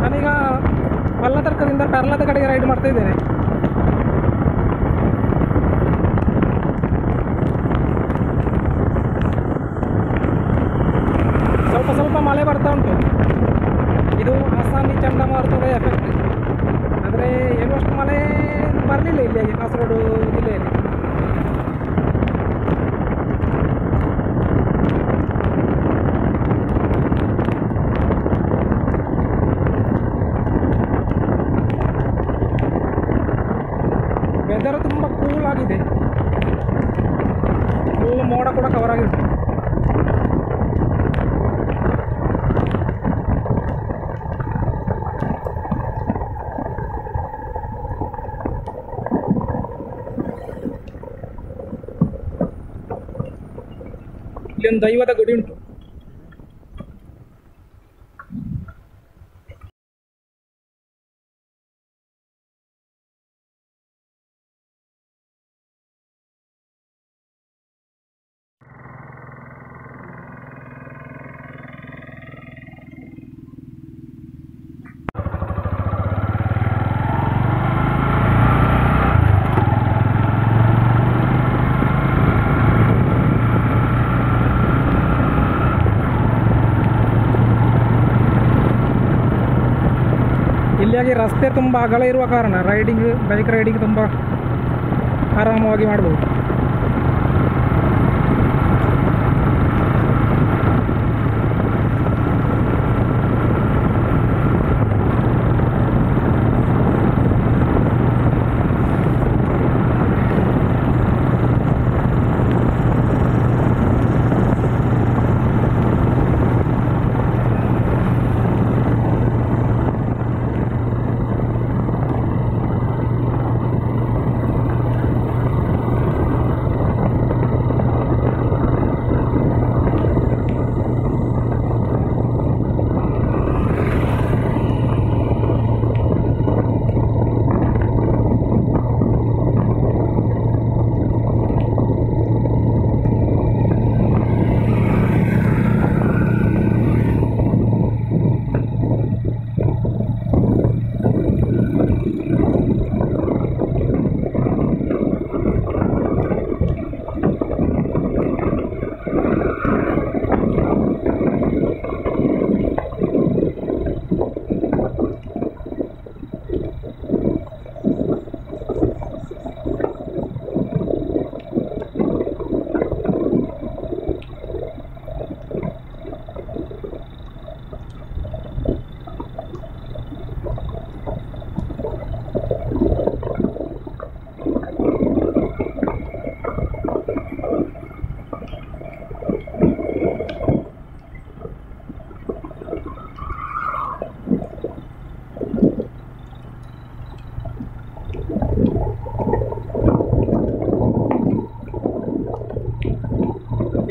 ನಾನೀಗ ಪಲ್ಲತರ್ಕದಿಂದ ಪರ್ಲದ ಕಡೆಗೆ ರೈಡ್ ಮಾಡ್ತಾ ಇದ್ದೇನೆ. ಸ್ವಲ್ಪ ಸ್ವಲ್ಪ ಮಳೆ ಬರ್ತಾ ಉಂಟು. ಇದು ಆಸಾಮಿ ಚಂಡಮಾರುತದ ಎಫೆಕ್ಟ್ ಆದರೆ ಹೇಳುವಷ್ಟು ಮಳೆ ಬರಲಿಲ್ಲ ಇಲ್ಲಿ ಕಾಸರಗೋಡು ಜಿಲ್ಲೆಯಲ್ಲಿ ವೆದರ್ ತುಂಬ ಕೂಲ್ ಆಗಿದೆ ಫುಲ್ ಮೋಡ ಕೂಡ ಕವರ್ ಆಗಿದೆ ಇಲ್ಲಿ ಒಂದು ದೈವದ ಗುಡಿ ಉಂಟು. ಇಲ್ಲಿಯಾಗಿ ರಸ್ತೆ ತುಂಬ ಅಗಲ ಇರುವ ಕಾರಣ ರೈಡಿಂಗ್ ಬೈಕ್ ರೈಡಿಂಗ್ ತುಂಬ ಆರಾಮವಾಗಿ ಮಾಡ್ಬೋದು.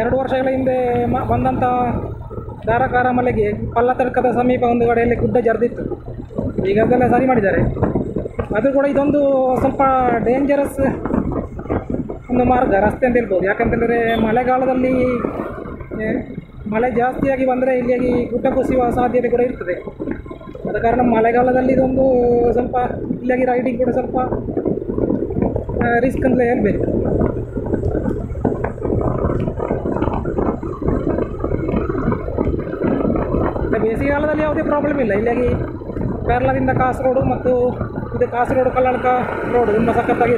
ಎರಡು ವರ್ಷಗಳ ಹಿಂದೆ ಮ ಬಂದಂಥ ಧಾರಾಕಾರ ಮಲೆಗೆ ಪಲ್ಲತರ್ಕದ ಸಮೀಪ ಒಂದು ಕಡೆಯಲ್ಲಿ ಗುಡ್ಡ ಜರಿದಿತ್ತು. ಈಗ ಅದೆಲ್ಲ ಸರಿ ಮಾಡಿದ್ದಾರೆ. ಅದು ಕೂಡ ಇದೊಂದು ಸ್ವಲ್ಪ ಡೇಂಜರಸ್ ಒಂದು ಮಾರ್ಗ, ರಸ್ತೆ ಅಂತ ಹೇಳ್ಬೋದು. ಯಾಕಂತೇಳಿದ್ರೆ ಮಳೆಗಾಲದಲ್ಲಿ ಮಳೆ ಜಾಸ್ತಿಯಾಗಿ ಬಂದರೆ ಇಲ್ಲಿಯಾಗಿ ಗುಡ್ಡ ಕುಸಿಯುವ ಸಾಧ್ಯತೆ ಕೂಡ ಇರ್ತದೆ. ಆದ ಕಾರಣ ಮಳೆಗಾಲದಲ್ಲಿ ಇದೊಂದು ಸ್ವಲ್ಪ ಇಲ್ಲಿಯಾಗಿ ರೈಡಿಂಗ್ ಕೂಡ ಸ್ವಲ್ಪ ರಿಸ್ಕ್ ಅಂತಲೇ ಹೇಳ್ಬೇಕು ಮತ್ತೆ ಬೇಸಿಗೆಗಾಲದಲ್ಲಿ ಯಾವುದೇ ಪ್ರಾಬ್ಲಮ್ ಇಲ್ಲ. ಇಲ್ಲಿಯಾಗಿ ಕೇರಳದಿಂದ ಕಾಸರಗೋಡು ಮತ್ತು ಇದು ಕಾಸರಗೋಡು ಕಲ್ಲಡ್ಕ ರೋಡು ತುಂಬ ಸಖತ್ತಾಗಿ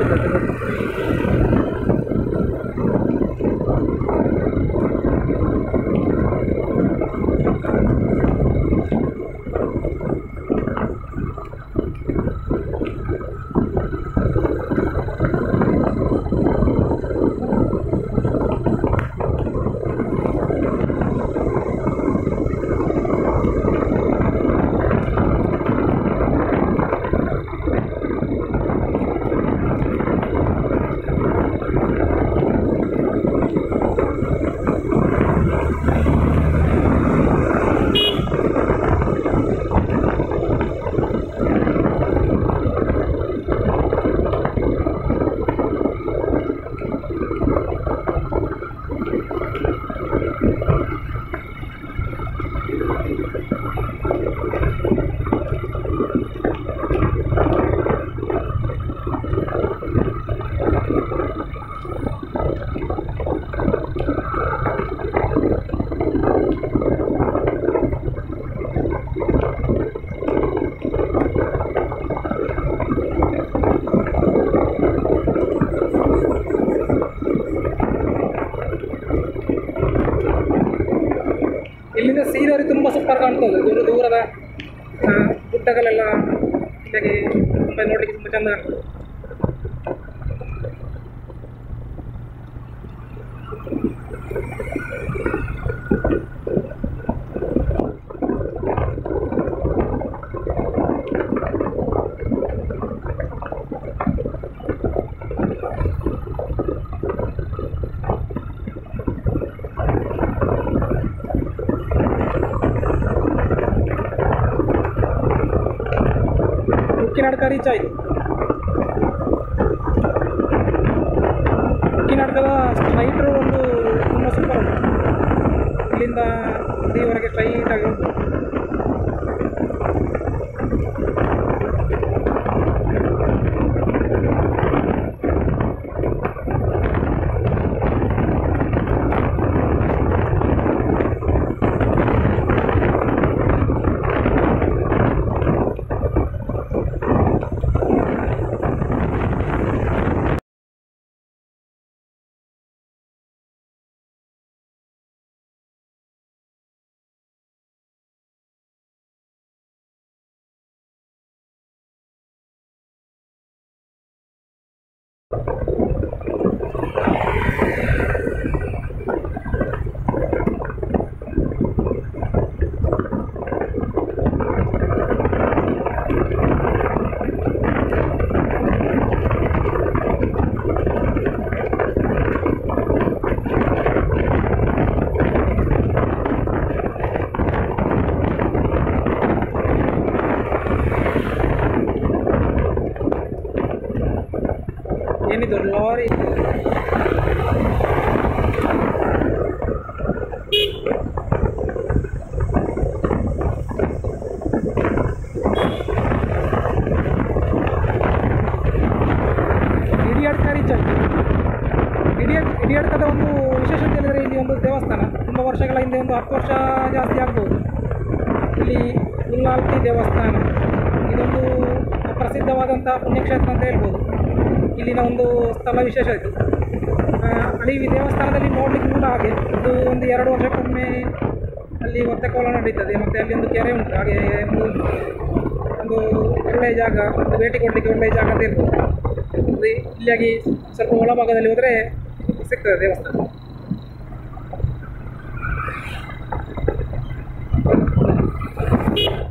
ಇಲ್ಲಿಂದ ಸೀನರಿ ತುಂಬ ಸೂಪರ್ ಕಾಣ್ತದೆ ದೂರ ದೂರದ ಗುಡ್ಡಗಳೆಲ್ಲ ಹೀಗಾಗಿ ತುಂಬ ನೋಡಲಿಕ್ಕೆ ತುಂಬ ಚೆಂದ ಕಾಣ್ತದೆ. ಉಕ್ಕಿನಾಡ್ಕ ಚಾಯ್ ಈ ಉಕ್ಕಿನಾಡ್ಕದ ಸ್ಟ್ರೈಟ್ ರೋಡ್ ಒಂದು ತುಂಬ ಸೂಪರ್ ಇಲ್ಲಿಂದ ನದಿಯವರೆಗೆ ಸ್ಟ್ರೈಟ್ ಆಗಿ ಉಂಟು ಏನಿದು ಲಾರಿ ಇಡಿಯಾಡ್ಕ ರೀಚ್ ಆಯಿತು ಇಡಿಯಾಡ್ ಇಡಿಯಾಡ್ಕದ ಒಂದು ವಿಶೇಷತೆ ಹೇಳಿದರೆ ಇಲ್ಲಿ ಒಂದು ದೇವಸ್ಥಾನ. ತುಂಬ ವರ್ಷಗಳ ಹಿಂದೆ ಒಂದು ಹತ್ತು ವರ್ಷ ಜಾಸ್ತಿ ಆಗ್ಬೋದು. ಇಲ್ಲಿ ಉಲ್ಲಾಲ್ತಿ ದೇವಸ್ಥಾನ. ಇದೊಂದು ಪ್ರಸಿದ್ಧವಾದಂಥ ಪುಣ್ಯಕ್ಷೇತ್ರ ಅಂತ ಹೇಳ್ಬೋದು. ಇಲ್ಲಿನ ಒಂದು ಸ್ಥಳ ವಿಶೇಷ ಇದು. ಆ, ಅಲ್ಲಿ ದೇವಸ್ಥಾನದಲ್ಲಿ ನೋಡಲಿಕ್ಕೆ ಕೂಡ ಹಾಗೆ. ಇದು ಒಂದು ಎರಡು ವರ್ಷಕ್ಕೊಮ್ಮೆ ಅಲ್ಲಿ ಒತ್ತೆಕೋಲ ನಡೀತದೆ. ಮತ್ತು ಅಲ್ಲಿ ಒಂದು ಕೆರೆ ಉಂಟು. ಹಾಗೆ ಒಂದು ಒಂದು ಒಳ್ಳೆಯ ಜಾಗ ಒಂದು ಭೇಟಿ ಕೊಡಲಿಕ್ಕೆ ಒಳ್ಳೆಯ ಜಾಗ ಅಂತ ಇರ್ತದೆ. ಇಲ್ಲಿಯಾಗಿ ಸ್ವಲ್ಪ ಒಳಭಾಗದಲ್ಲಿ ಹೋದರೆ ಸಿಗ್ತದೆ ದೇವಸ್ಥಾನ. ಕೇರಳದ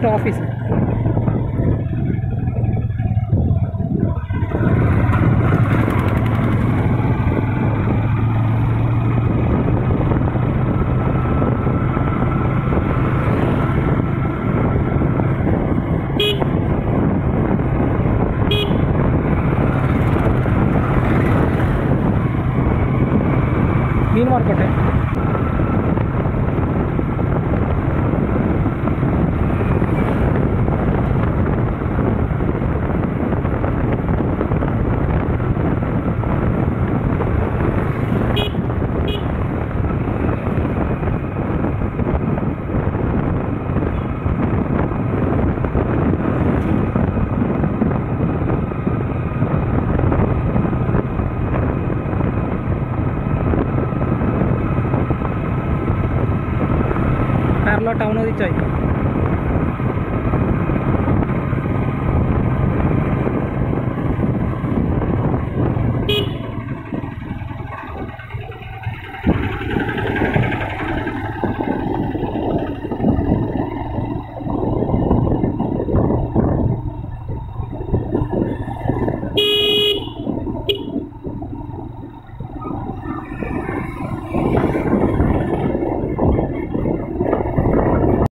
पोस्ट ऑफ़िस मीन मार्केट है।